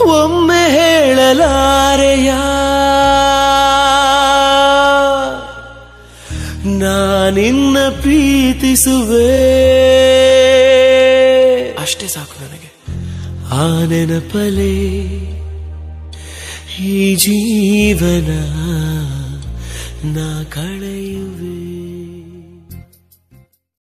ಒಮ್ಮೆ ಹೇಳಲಾರೆಯ. ನಾನಿನ್ನ ಪ್ರೀತಿಸುವೆ. ಅಷ್ಟೇ ಸಾಕು ನನಗೆ. ಆ ನೆನಪಲೆ ಈ ಜೀವನ ನಾ ಕಳೆಯುವೆ.